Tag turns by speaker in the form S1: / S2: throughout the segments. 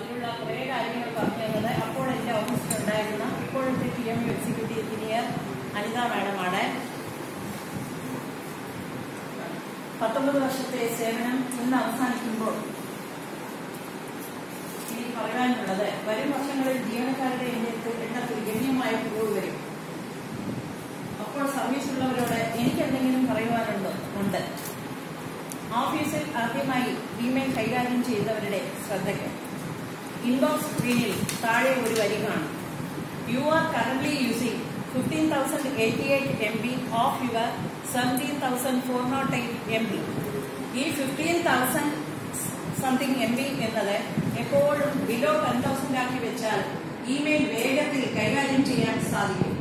S1: അതിനുള്ള കുറേ കാര്യങ്ങൾ പറഞ്ഞു തന്നത്. അപ്പോൾ എന്റെ ഓഫീസിലുണ്ടായിരുന്ന ഇപ്പോഴത്തെ P M executive engineer Anitha മാഡമാണ് പത്തൊമ്പത് വർഷത്തെ സേവനം ഇന്ന് അവസാനിക്കുമ്പോൾ ഇനി പറയാനുള്ളത് വരും വർഷങ്ങളിൽ ജീവനക്കാരുടെ എണ്ണത്തിൽ എണ്ണത്തിൽ ഗണ്യമായ കുറവ് വരും. അപ്പോൾ സർവീസുള്ളവരോട് എനിക്ക് എന്തെങ്കിലും പറയുവാനുണ്ടോ? ഉണ്ട്. ഓഫീസിൽ ആദ്യമായി ഇമെയിൽ കൈകാര്യം ചെയ്തവരുടെ ശ്രദ്ധയ്ക്ക്. ഇൻബോക്സ് സ്ക്രീനിൽ താഴെ ഒരു വരി കാണും. You are current using fifteen thousand eighty eight M B of your seventeen thousand four nought eight M B ഈ fifteen thousand something M B എന്നത് എപ്പോഴും ബിലോ ടെൻ തൗസൻഡ് ആക്കി വെച്ചാൽ ഇമെയിൽ വേഗത്തിൽ കൈകാര്യം ചെയ്യാൻ സാധിക്കും.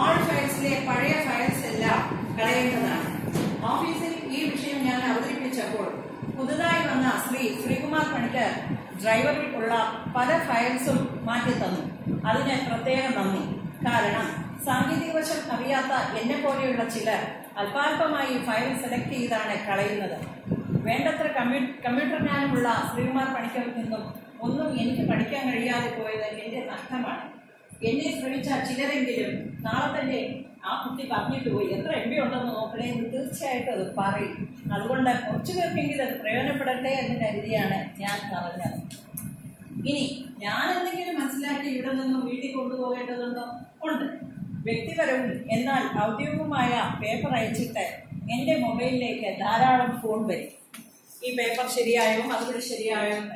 S1: ഓൾ ഫയൽസിലെ പഴയ ഫയൽസ് എല്ലാം കളയേണ്ടതാണ്. ഓഫീസിൽ ഈ വിഷയം ഞാൻ അവതരിപ്പിച്ചപ്പോൾ പുതുതായി വന്ന ശ്രീ ശ്രീകുമാർ പണിക്കർ ഡ്രൈവറിൽ ഉള്ള പല ഫയൽസും മാറ്റി തന്നു. അതിന് പ്രത്യേകം നന്ദി. കാരണം സാങ്കേതിക വശം അറിയാത്ത എന്നെ പോലെയുള്ള ചിലർ അല്പാൽപമായി ഫയൽ സെലക്ട് ചെയ്താണ് കളയുന്നത്. വേണ്ടത്ര കമ്പ്യൂട്ടർ ജ്ഞാനമുള്ള ശ്രീകുമാർ പണിക്കരിൽ നിന്നും ഒന്നും എനിക്ക് പഠിക്കാൻ കഴിയാതെ പോയത് എന്റെ നഷ്ടമാണ് എന്നെ ശ്രമിച്ച ചിലരെങ്കിലും നാളെ തന്നെ ആ കുട്ടി പറഞ്ഞിട്ട് പോയി. എത്ര എം ബി ഉണ്ടെന്ന് നോക്കണേ എന്ന് തീർച്ചയായിട്ടും അത് പറയും. അതുകൊണ്ട് കുറച്ചു പേർക്കെങ്കിലും അത് പ്രയോജനപ്പെടട്ടെ എന്ന് കരുതിയാണ് ഞാൻ പറഞ്ഞത്. ഇനി ഞാൻ എന്തെങ്കിലും മനസ്സിലാക്കി ഇവിടെ നിന്നും വീട്ടിൽ കൊണ്ടുപോകേണ്ടതുണ്ടോ? ഉണ്ട്. വ്യക്തിപരവും എന്നാൽ ഔദ്യോഗികമായ പേപ്പർ അയച്ചിട്ട് എന്റെ മൊബൈലിലേക്ക് ധാരാളം ഫോൺ വരും. ഈ പേപ്പർ ശരിയായോ? അതുകൂടി ശരിയായോ എന്ന്.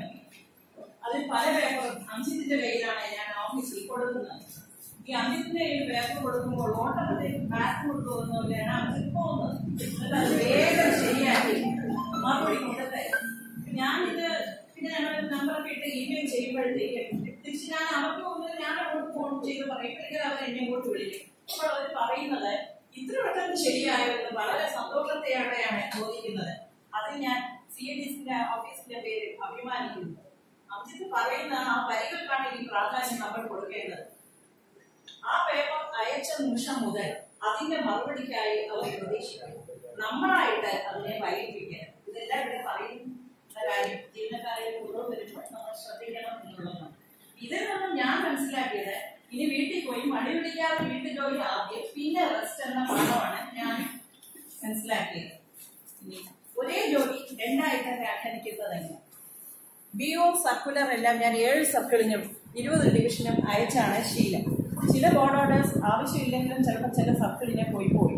S1: അതിൽ പല പേപ്പറും അഞ്ചിന്റെ കയ്യിലാണ് ഞാൻ ഓഫീസിൽ കൊടുക്കുന്നത്. ഈ അഞ്ചിന്റെ കയ്യിൽ പേപ്പർ കൊടുക്കുമ്പോൾ ഓട്ടത്തിൽ ബാക്ക് പോലെയാണ് അഞ്ചിൽ പോകുന്നത് എന്നിട്ട് അത് വേഗം ശരിയാക്കി. മറുപടി കൊണ്ടുതരും ഞാനിത് പിന്നെ ഞങ്ങൾ നമ്പറൊക്കെ ഇട്ട് ഇമെയിൽ ചെയ്യുമ്പോഴത്തേക്ക് തിരിച്ച് ഞാൻ അവർക്ക് മുന്നിൽ ഞാൻ അങ്ങോട്ട് ഫോൺ ചെയ്ത് പറയുമ്പോഴേക്കും അവർ എന്നെ ഇങ്ങോട്ട് വിളിക്കും. അപ്പോൾ അവർ പറയുന്നത് ഇത്ര പെട്ടെന്ന് ശരിയായെന്ന് വളരെ സന്തോഷത്തെയോടെയാണ് ചോദിക്കുന്നത്. അത് ഞാൻ സി എ ഡി സിന്റെ ഓഫീസിന്റെ പേര് അഭിമാനിക്കുന്നു. അഭിജിത്ത് പറയുന്ന ആ വരികൾക്കാണ് പ്രാധാന്യം നമ്മൾ കൊടുക്കേണ്ടത് ആ പേപ്പർ അയച്ച നിമിഷം മുതൽ അതിന്റെ മറുപടിക്കായി അവർ പ്രതീക്ഷിക്കണം നമ്മളായിട്ട് അതിനെ വൈകിപ്പിക്കുക ഇതെല്ലാം ഇവിടെ പറയുന്ന കാര്യം? ജീവനക്കാരെ ഓരോ വരുമ്പോൾ നമ്മൾ ശ്രദ്ധിക്കണം എന്നുള്ളതാണ്. ഇതിൽ നിന്നും ഞാൻ മനസ്സിലാക്കിയത് ഇനി വീട്ടിൽ പോയി മടി പിടിക്കാതെ വീട്ടിൽ പോയി ആദ്യം പിന്നെ റെസ്റ്റ് എന്ന പാഠമാണ് ഞാൻ മനസ്സിലാക്കിയത്. ഒരേ ജോലി രണ്ടായിട്ട് വ്യാഖ്യാനിക്കുന്നതെങ്ങനെ ബി സർക്കുലർ എല്ലാം ഞാൻ ഏഴ് സർക്കിളിനും ഇരുപത് ഡിവിഷനും അയച്ചാണ് ശീലം. ചില ബോർഡ് ഓർഡേഴ്സ് ആവശ്യമില്ലെങ്കിലും ചിലപ്പോൾ ചില സർക്കിളിനെ പോയി പോയി.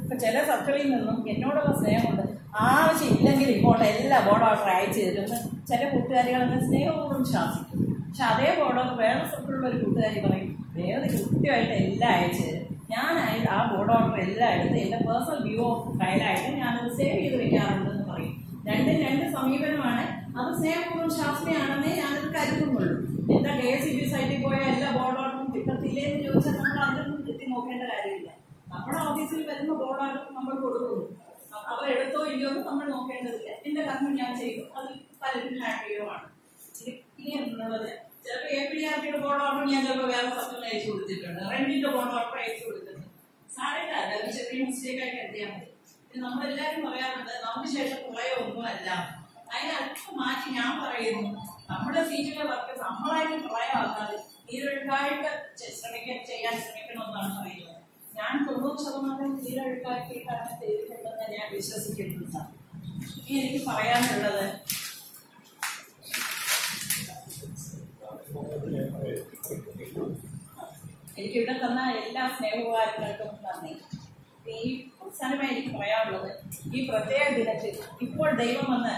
S1: ഇപ്പൊ ചില സർക്കിളിൽ നിന്നും എന്നോടുള്ള സ്നേഹമുണ്ട്. ആവശ്യമില്ലെങ്കിൽ ഇങ്ങോട്ട് എല്ലാ ബോർഡ് ഓർഡർ അയച്ചു തരുമെന്ന് ചില കൂട്ടുകാരികളെന്നെ സ്നേഹപൂർവം ശാസിക്കും. പക്ഷെ അതേ ബോർഡ് ഓർഡർ വേറെ സർക്കിളിലുള്ള ഒരു കൂട്ടുകാരി പറയും വേറെ കൃത്യമായിട്ട് എല്ലാം അയച്ചു തരും ഞാൻ ആ ബോർഡ് ഓർഡർ എല്ലാം എടുത്ത് എന്റെ പേഴ്സണൽ വ്യൂ ഓഫ് ഫയലായിട്ട് ഞാനത് സേവ് ചെയ്ത് വെക്കാറുണ്ടെന്ന് പറയും. രണ്ടും രണ്ട് സമീപനമാണ്. അത് സ്നേഹപൂർവം ശാസ്ത്രീയാണെന്നേ ഞാനത് കരുതുന്നുള്ളൂ എന്താ കെ എസ് ഇ ബി സൈറ്റിൽ പോയ എല്ലാ ബോർഡ് ഓർഡറും കിട്ടത്തില്ലേ എന്ന് ചോദിച്ചാൽ നമ്മൾ അതൊന്നും കിട്ടി നോക്കേണ്ട കാര്യമില്ല. നമ്മുടെ ഓഫീസിൽ വരുന്ന ബോർഡാണ് നമ്മൾ കൊടുക്കുന്നു അവർ എടുത്തോ ഇല്ലയോ എന്ന് നമ്മൾ നോക്കേണ്ടതില്ല. എന്റെ കർമ്മം ഞാൻ ചെയ്തു. അത് പലരും ഹാപ്പിയുമാണ് ഇനി എന്നുള്ളത് ചിലപ്പോൾ എ പി ആർ ടിയുടെ ബോർഡ് ഓർഡർ ഞാൻ ചിലപ്പോൾ വേറെ സ്ഥലത്ത് അയച്ചു കൊടുത്തിട്ടുണ്ട്. റെന്റിന്റെ ബോർഡ് ഓർഡർ അയച്ചു കൊടുത്തിട്ടുണ്ട്. സാരമില്ല അതൊരു ചെറിയ മിസ്റ്റേക്ക് ആയി കരുതിയാൽ മതി. നമ്മളെല്ലാവരും പറയാറുണ്ട് നമുക്ക് ശേഷം കുറേ ഒന്നുമല്ല. അതിനർത്ഥം മാറ്റി ഞാൻ പറയുന്നു. നമ്മുടെ സീറ്റിലെ വർക്ക് നമ്മളായിട്ട് പ്രളയമാക്കാതെ നീരൊഴുക്കായിട്ട് ചെ- ശ്രമിക്കാൻ ചെയ്യാൻ ശ്രമിക്കണമെന്നാണ് പറയുന്നത്. ഞാൻ തൊണ്ണൂറ് ശതമാനം നീരൊഴുക്കാക്കിയിട്ടാണ് ചെയ്തിട്ടുണ്ടെന്ന് ഞാൻ വിശ്വസിക്കുന്നില്ല ഇനി എനിക്ക് പറയാനുള്ളത് എനിക്കിവിടെ തന്ന എല്ലാ സ്നേഹോപകാരങ്ങൾക്കും നന്ദി. ഈ അവസാനമായി എനിക്ക് പറയാനുള്ളത് ഈ പ്രത്യേക ദിനത്തിൽ ഇപ്പോൾ ദൈവം വന്ന്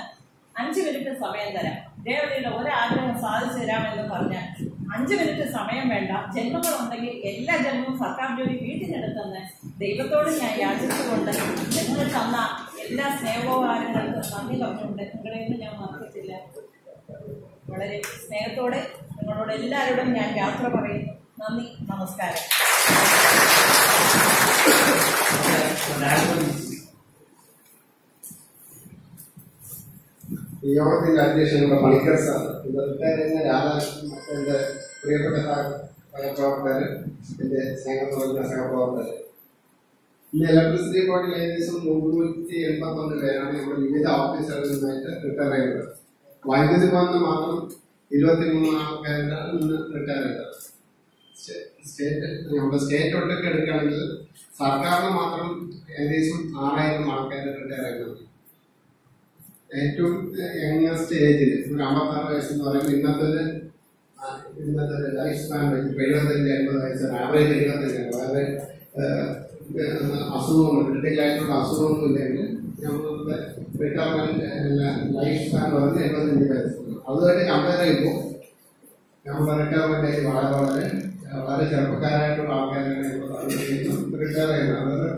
S1: അഞ്ച് മിനിറ്റ് സമയം തരാം. ദേവതയുടെ ഒരാഗ്രഹം സാധിച്ചു തരാമെന്ന് പറഞ്ഞാൽ സമയം വേണ്ട. ജന്മങ്ങളുണ്ടെങ്കിൽ എല്ലാ ജന്മവും സർക്കാർ ജോലി വീട്ടിനെടുത്തെന്ന് ദൈവത്തോട് ഞാൻ യാചിച്ചുകൊണ്ട് നിങ്ങൾ തന്ന എല്ലാ സ്നേഹോപകാരങ്ങൾക്കും നന്ദി പറഞ്ഞുകൊണ്ട് നിങ്ങളെയൊന്നും ഞാൻ മറക്കത്തില്ല. വളരെ സ്നേഹത്തോടെ നിങ്ങളോട് എല്ലാവരോടും ഞാൻ യാത്ര പറയുന്നു നന്ദി നമസ്കാരം.
S2: ഈ യോഗത്തിന്റെ അധ്യക്ഷനുള്ള പണിക്കർ സാർ ഇന്നത്തെ രാധാകൃഷ്ണൻ എന്റെ പ്രിയപ്പെട്ട സഹ- സഹപ്രവർത്തകർ എന്റെ സ്നേഹം നിറഞ്ഞ സഹപ്രവർത്തകർ ഈ ഇലക്ട്രിസിറ്റി ബോർഡിൽ ഏകദേശം മുന്നൂറ്റി എൺപത്തൊന്ന് പേരാണ് ഇവിടെ വിവിധ ഓഫീസുകളിൽ നിന്നായിട്ട് റിട്ടയർ ചെയ്യുന്നത് വൈദ്യുതി ബന്ധം മാത്രം ഇരുപത്തി മൂന്നാം ആൾക്കാരാണ് ഇന്ന് റിട്ടയർ ചെയ്തത് സ്റ്റേറ്റ് നമ്മുടെ സ്റ്റേറ്റ് ഒട്ടൊക്കെ എടുക്കുകയാണെങ്കിൽ സർക്കാരിന് മാത്രം ഏകദേശം ആറായിരം ആൾക്കാർ റിട്ടയർ ആയിട്ടുണ്ട് ഏറ്റവും യങ്ങസ്റ്റ് ഏജിൽ ഒരു അമ്പത്താറ് വയസ്സെന്ന് പറയുമ്പോൾ ഇന്നത്തെ ഇന്നത്തെ ലൈഫ് സ്പാൻ വെച്ച് എഴുപത്തഞ്ച് അൻപത് വയസ്സ് ആവറേജ് എഴുപത്തഞ്ചാണ് വളരെ അസുഖമൊന്നും ക്രിട്ടിക്കൽ ആയിട്ടുള്ള അസുഖമൊന്നും ഇല്ലെങ്കിൽ നമ്മളുടെ റിട്ടയർമെന്റ് ലൈഫ് സ്പാൻ പറഞ്ഞ് എഴുപത്തഞ്ച് വയസ്സ്. അതുവരെ കമ്പയർ ചെയ്യുമ്പോൾ നമ്മുടെ റിട്ടയർമെന്റ് വളരെ വളരെ വളരെ ചെറുപ്പക്കാരായിട്ടുള്ള ആൾക്കാരാണ് റിട്ടയർ ചെയ്യുന്നത്. അതായത്